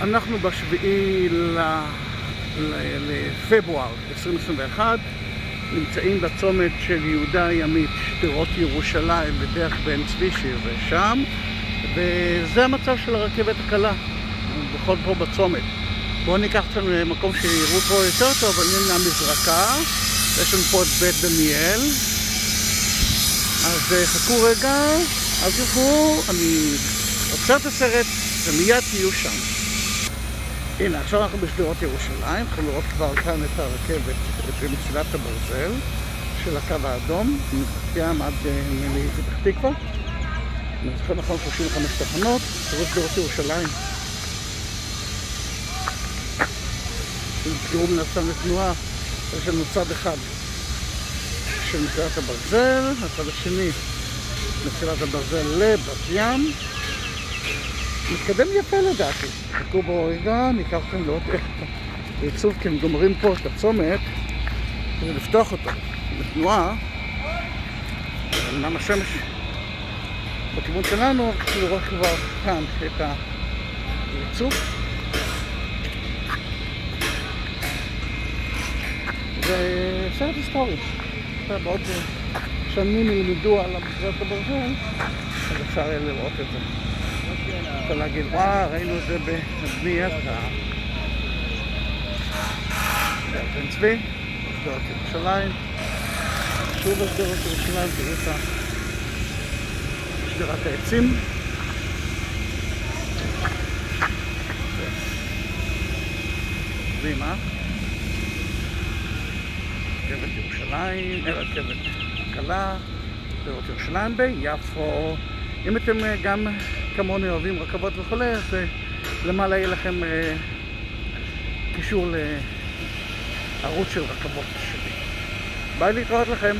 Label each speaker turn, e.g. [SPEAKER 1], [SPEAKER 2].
[SPEAKER 1] אנחנו בשביעי לפברואר 2021 נמצאים בצומת של יהודה הימית, שדרות ירושלים, בדרך בן צבי שזה שם וזה המצב של הרכבת הקלה, בכל פה בצומת. בואו ניקח אתכם למקום שיראו פה יותר טוב, אבל הנה המזרקה, יש לנו פה את בית דניאל. אז אה, חכו רגע, אל תלכו, אני עוצר את הסרט ומיד תהיו שם. הנה, עכשיו אנחנו בשדרות ירושלים, יכולים לראות כבר כאן את הרכבת, את מסילת הברזל של הקו האדום, גם עד אה, נדמה לי פתח תקווה. אני זוכר נכון 35 תחנות, תראו שדרות ירושלים. תראו מן הסתם לתנועה, יש לנו צד אחד של מסילת הברזל, הצד השני מסילת הברזל לבת ים. מתקדם יפה לדעתי. חכו בו רגע, ניקח אתכם לראות איך בעיצוב, כי הם גומרים פה את הצומת כדי לפתוח אותו לתנועה. אמנם השמש בכיוון שלנו, אנחנו לראות כבר כאן את העיצוב. זה סרט היסטורי. בעוד שנים ילמדו על המסגרת הברזל, אז אפשר יהיה לראות את זה. אפשר להגיד, וואו, ראינו את זה בבני יזרע. בן צבי, בשדרות ירושלים. שוב בשדרות ירושלים, תראו את שדרת העצים. אה? רכבת ירושלים, רכבת קלה, שדרות ירושלים ביפו. אם אתם אה, גם כמוני אוהבים רכבות וכולי, אז אה, למעלה יהיה לכם אה, קישור לערוץ של רכבות שלי. ביי להתראות לכם.